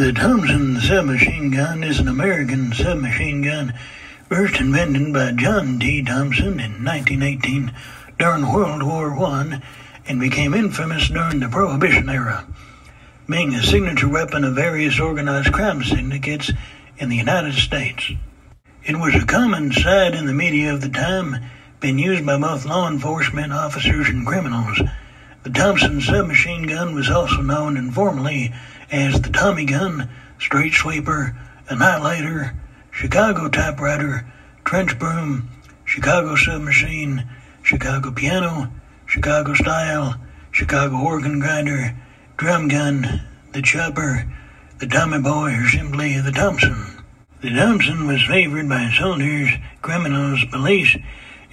The Thompson submachine gun is an American submachine gun first invented by John T. Thompson in 1918 during World War I and became infamous during the Prohibition era, being a signature weapon of various organized crime syndicates in the United States. It was a common sight in the media of the time, being used by both law enforcement officers and criminals. The Thompson submachine gun was also known informally as the Tommy gun, street sweeper, annihilator, Chicago typewriter, trench broom, Chicago submachine, Chicago piano, Chicago style, Chicago organ grinder, drum gun, the chopper, the Tommy boy, or simply the Thompson. The Thompson was favored by soldiers, criminals, police,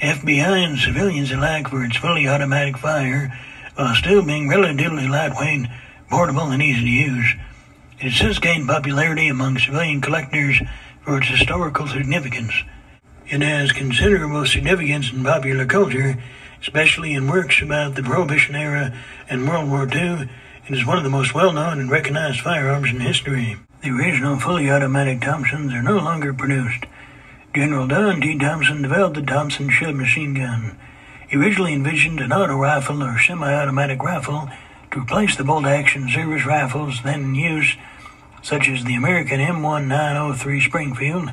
FBI, and civilians alike for its fully automatic fire, while still being relatively lightweight portable and easy to use. It has since gained popularity among civilian collectors for its historical significance. It has considerable significance in popular culture, especially in works about the Prohibition era and World War II. It is one of the most well-known and recognized firearms in history. The original fully automatic Thompsons are no longer produced. General John T. Thompson developed the Thompson submachine gun. He originally envisioned an auto rifle or semi-automatic rifle to replace the bolt-action service rifles then in use, such as the American M1903 Springfield,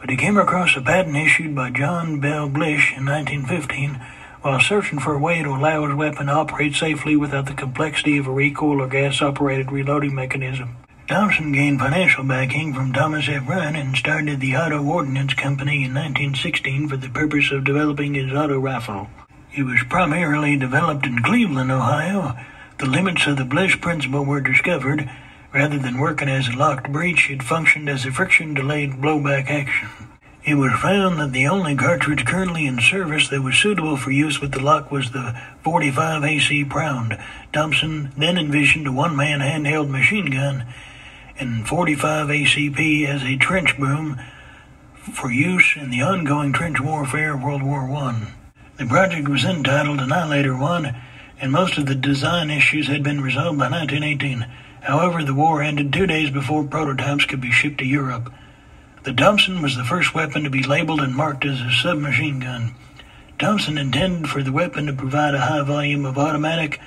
but he came across a patent issued by John Bell Blish in 1915 while searching for a way to allow his weapon to operate safely without the complexity of a recoil or gas-operated reloading mechanism. Thompson gained financial backing from Thomas F. Ryan and started the Auto Ordnance Company in 1916 for the purpose of developing his auto rifle. It was primarily developed in Cleveland, Ohio, the limits of the Blish principle were discovered. Rather than working as a locked breech, it functioned as a friction-delayed blowback action. It was found that the only cartridge currently in service that was suitable for use with the lock was the 45 ACP round. Thompson then envisioned a one-man handheld machine gun and 45 ACP as a trench broom for use in the ongoing trench warfare of World War I. The project was entitled Annihilator 1 and most of the design issues had been resolved by 1918. However, the war ended two days before prototypes could be shipped to Europe. The Thompson was the first weapon to be labeled and marked as a submachine gun. Thompson intended for the weapon to provide a high volume of automatic,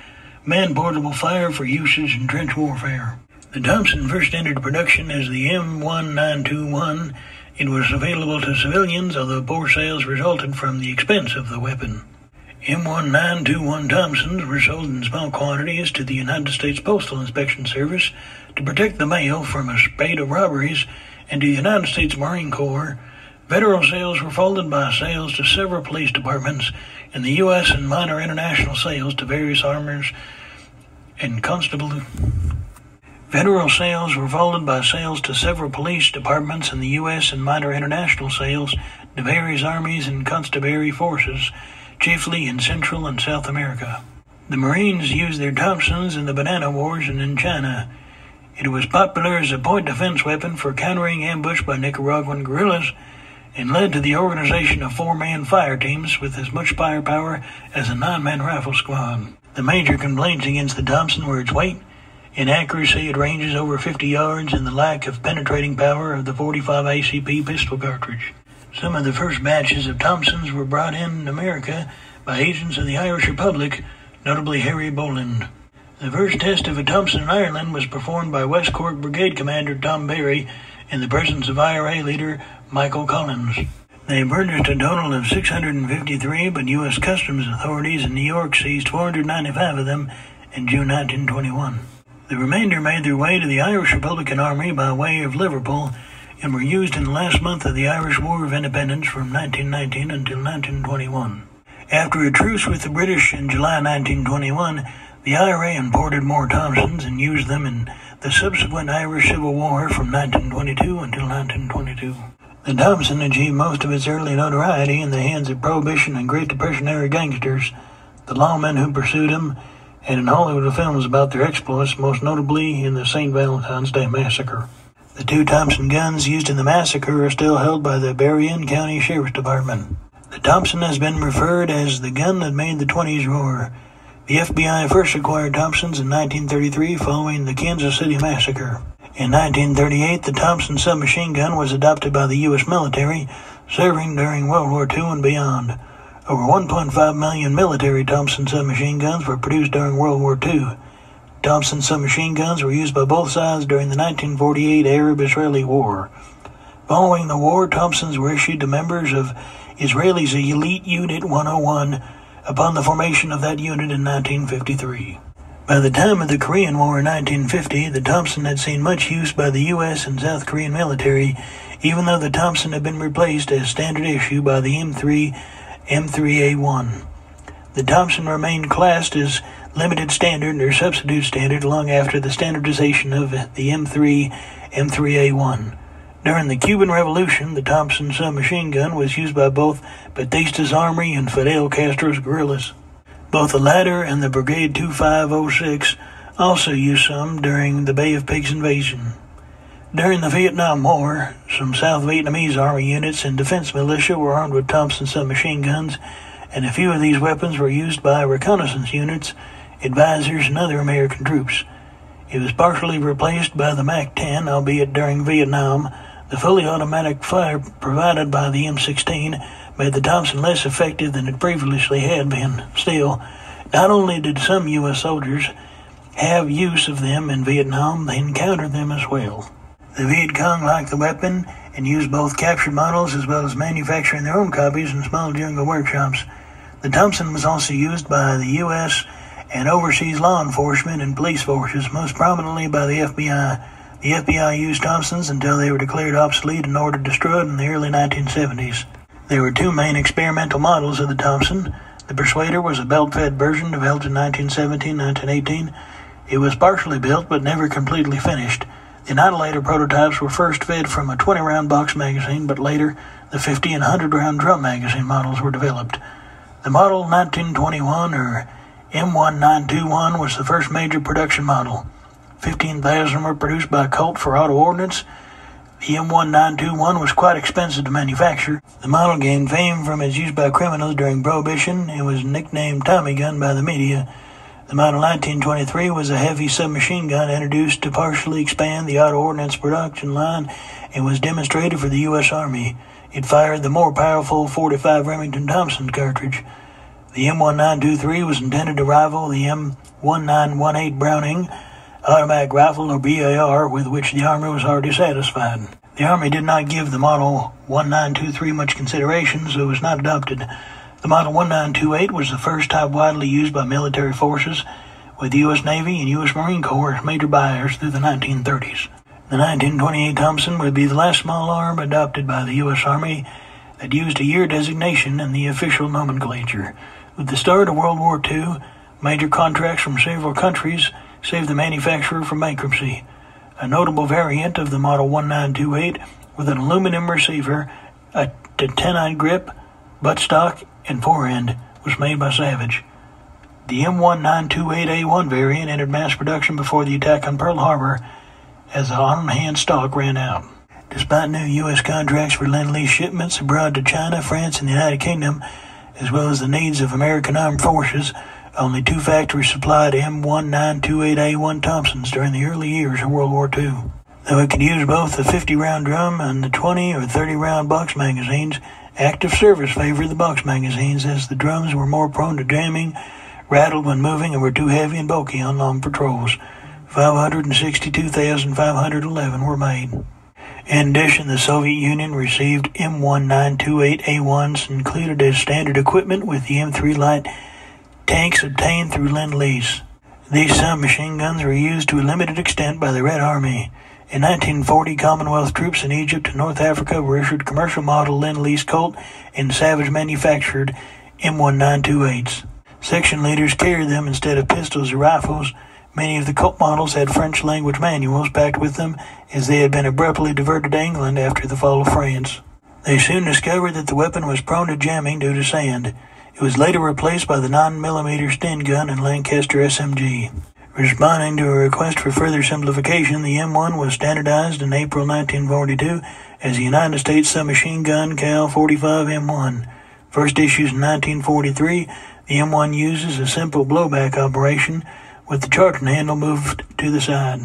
man-portable fire for usage in trench warfare. The Thompson first entered production as the M1921. It was available to civilians, although poor sales resulted from the expense of the weapon. M1921 Thompsons were sold in small quantities to the United States Postal Inspection Service to protect the mail from a spate of robberies and to the United States Marine Corps. Federal sales were followed by sales to several police departments in the U.S. and minor international sales to various armors and constable. Federal sales were followed by sales to several police departments in the U.S. and minor international sales to various armies and constabulary forces chiefly in Central and South America. The Marines used their Thompsons in the Banana Wars and in China. It was popular as a point defense weapon for countering ambush by Nicaraguan guerrillas and led to the organization of four-man fire teams with as much firepower as a nine-man rifle squad. The major complaints against the Thompson were its weight, inaccuracy at ranges over 50 yards, and the lack of penetrating power of the 45 ACP pistol cartridge. Some of the first batches of Thompsons were brought in America by agents of the Irish Republic, notably Harry Boland. The first test of a Thompson in Ireland was performed by West Cork Brigade Commander Tom Barry in the presence of IRA leader Michael Collins. They purchased a total of 653, but U.S. Customs authorities in New York seized 495 of them in June 1921. The remainder made their way to the Irish Republican Army by way of Liverpool and were used in the last month of the Irish War of Independence from 1919 until 1921. After a truce with the British in July 1921, the IRA imported more Thompsons and used them in the subsequent Irish Civil War from 1922 until 1922. The Thompson achieved most of its early notoriety in the hands of Prohibition and Great Depression era gangsters, the lawmen who pursued them, and in Hollywood films about their exploits, most notably in the St. Valentine's Day Massacre. The two Thompson guns used in the massacre are still held by the Berrien County Sheriff's Department. The Thompson has been referred as the gun that made the 20s roar. The FBI first acquired Thompsons in 1933 following the Kansas City Massacre. In 1938, the Thompson submachine gun was adopted by the U.S. military, serving during World War II and beyond. Over 1.5 million military Thompson submachine guns were produced during World War II. Thompson submachine guns were used by both sides during the 1948 Arab-Israeli War. Following the war, Thompsons were issued to members of Israel's Elite Unit 101 upon the formation of that unit in 1953. By the time of the Korean War in 1950, the Thompson had seen much use by the U.S. and South Korean military, even though the Thompson had been replaced as standard issue by the M3 M3A1. The Thompson remained classed as limited standard or substitute standard long after the standardization of the M3 M3A1. During the Cuban Revolution, the Thompson submachine gun was used by both Batista's army and Fidel Castro's guerrillas. Both the latter and the Brigade 2506 also used some during the Bay of Pigs invasion. During the Vietnam War, some South Vietnamese army units and defense militia were armed with Thompson submachine guns, and a few of these weapons were used by reconnaissance units, advisors, and other American troops. It was partially replaced by the MAC 10, albeit during Vietnam, the fully automatic fire provided by the M16 made the Thompson less effective than it previously had been. Still, not only did some U.S. soldiers have use of them in Vietnam, they encountered them as well. The Viet Cong liked the weapon and used both captured models as well as manufacturing their own copies in small jungle workshops. The Thompson was also used by the U.S. and overseas law enforcement and police forces, most prominently by the FBI. The FBI used Thompsons until they were declared obsolete and ordered destroyed in the early 1970s. There were two main experimental models of the Thompson. The Persuader was a belt-fed version developed in 1917-1918. It was partially built but never completely finished. The Annihilator prototypes were first fed from a 20-round box magazine, but later the 50 and 100-round drum magazine models were developed. The Model 1921 or M1921 was the first major production model. 15,000 were produced by Colt for auto ordnance. The M1921 was quite expensive to manufacture. The model gained fame from its use by criminals during Prohibition and was nicknamed Tommy Gun by the media. The Model 1923 was a heavy submachine gun introduced to partially expand the auto ordnance production line and was demonstrated for the U.S. Army. It fired the more powerful 45 Remington Thompson cartridge. The M1923 was intended to rival the M1918 Browning automatic rifle or BAR with which the Army was already satisfied. The Army did not give the Model 1923 much consideration, so it was not adopted. The Model 1928 was the first type widely used by military forces, with the U.S. Navy and U.S. Marine Corps as major buyers through the 1930s. The 1928 Thompson would be the last small arm adopted by the U.S. Army that used a year designation in the official nomenclature. With the start of World War II, major contracts from several countries saved the manufacturer from bankruptcy. A notable variant of the Model 1928 with an aluminum receiver, a tenite grip, buttstock, and forend was made by Savage. The M1928A1 variant entered mass production before the attack on Pearl Harbor as the on-hand stock ran out. Despite new U.S. contracts for Lend-Lease shipments abroad to China, France, and the United Kingdom, as well as the needs of American armed forces, only two factories supplied M1928A1 Thompsons during the early years of World War II. Though it could use both the 50 round drum and the 20 or 30 round box magazines, active service favored the box magazines as the drums were more prone to jamming, rattled when moving, and were too heavy and bulky on long patrols. 562,511 were made. In addition, the Soviet Union received M1928A1s included as standard equipment with the M3 light tanks obtained through Lend-Lease. These submachine guns were used to a limited extent by the Red Army. In 1940, Commonwealth troops in Egypt and North Africa were issued commercial model Lend-Lease Colt and Savage manufactured M1928s. Section leaders carried them instead of pistols or rifles. Many of the Colt models had French language manuals packed with them as they had been abruptly diverted to England after the fall of France. They soon discovered that the weapon was prone to jamming due to sand. It was later replaced by the 9mm Sten gun and Lancaster SMG. Responding to a request for further simplification, the M1 was standardized in April 1942 as the United States submachine gun Cal 45 M1. First issued in 1943, the M1 uses a simple blowback operation with the charging handle moved to the side.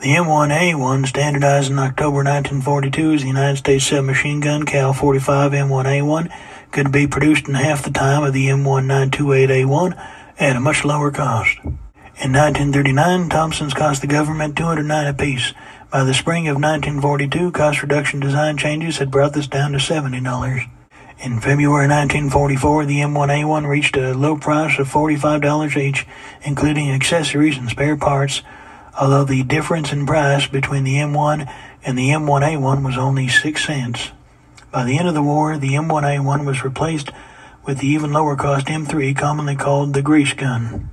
The M1A1, standardized in October 1942 as the United States submachine gun Cal 45 M1A1, could be produced in half the time of the M1928A1 at a much lower cost. In 1939, Thompsons cost the government 209 apiece. By the spring of 1942, cost reduction design changes had brought this down to $70. In February 1944, the M1A1 reached a low price of $45 each, including accessories and spare parts, although the difference in price between the M1 and the M1A1 was only 6 cents. By the end of the war, the M1A1 was replaced with the even lower cost M3, commonly called the grease gun.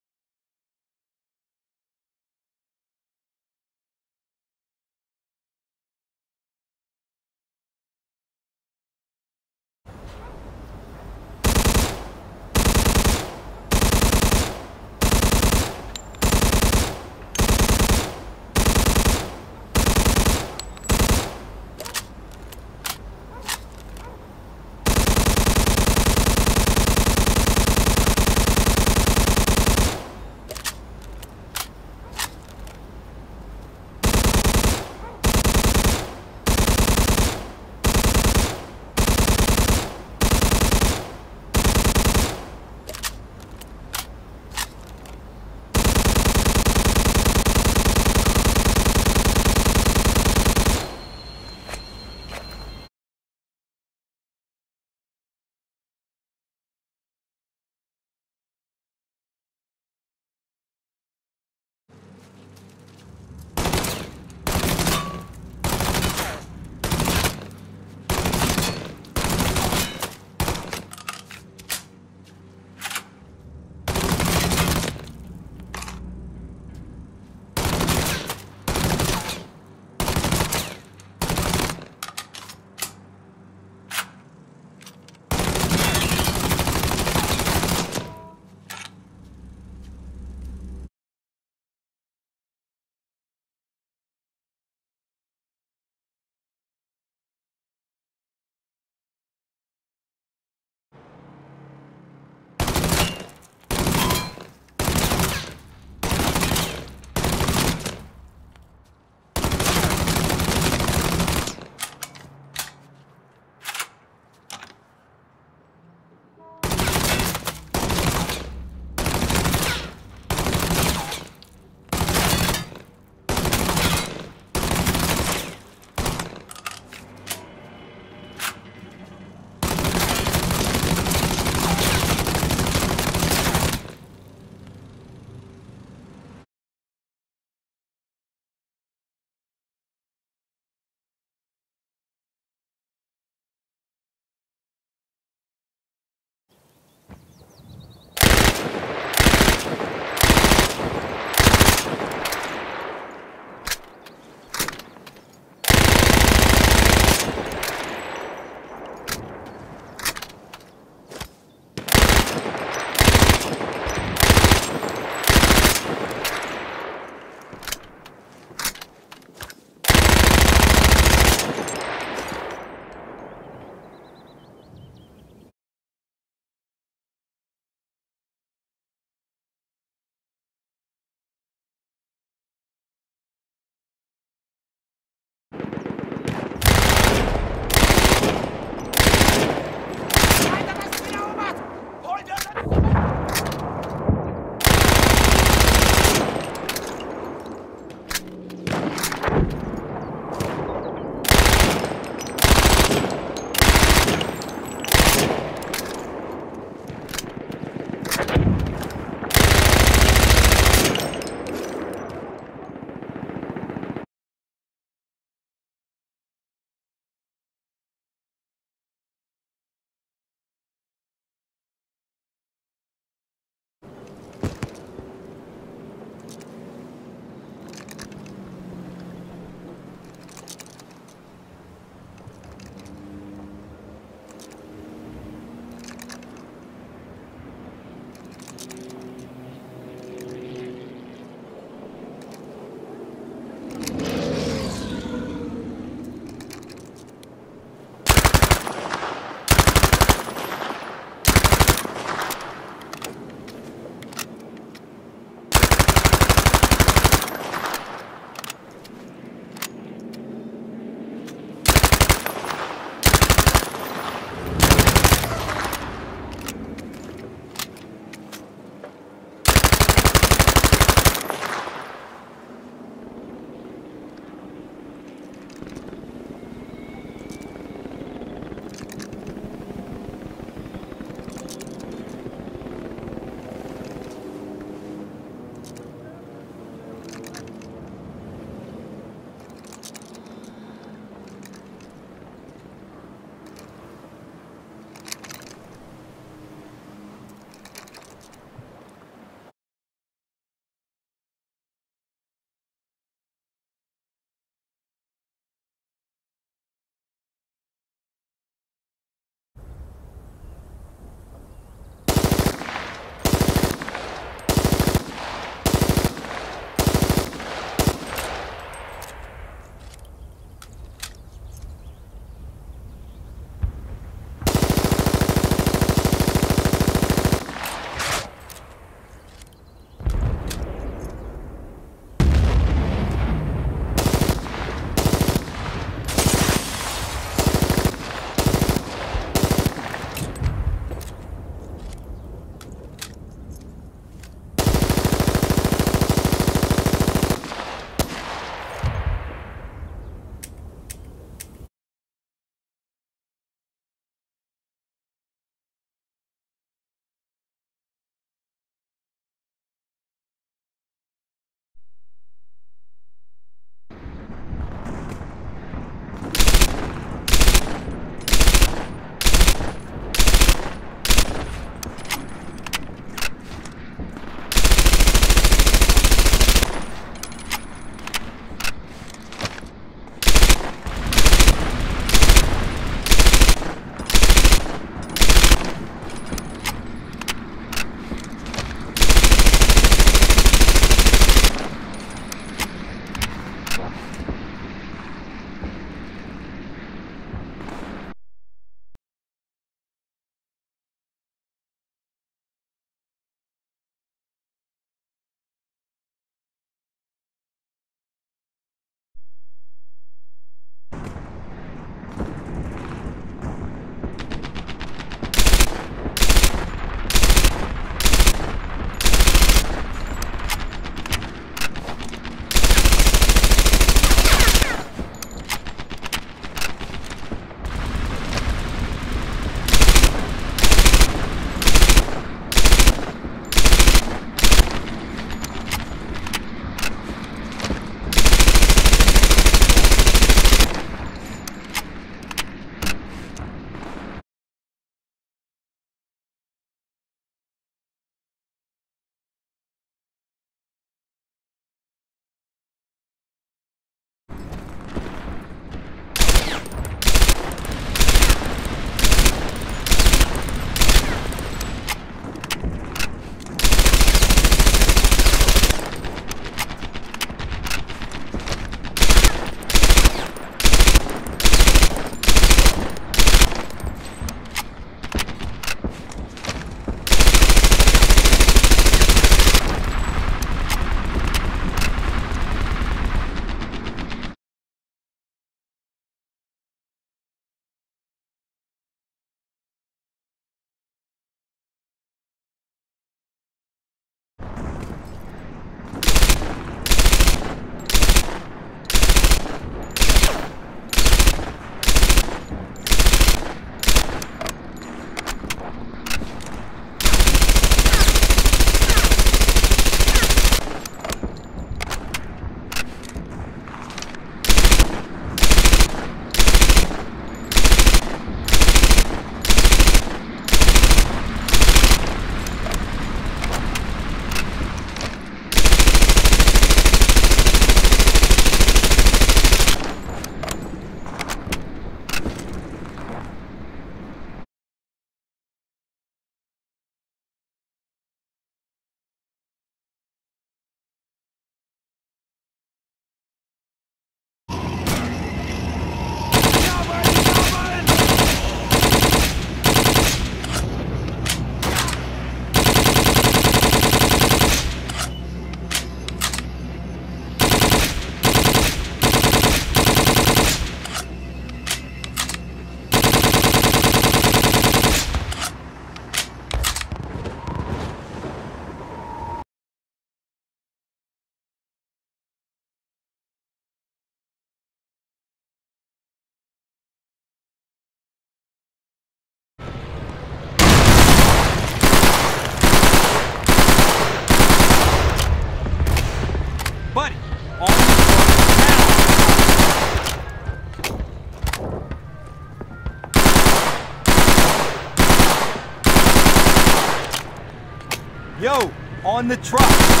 On the truck.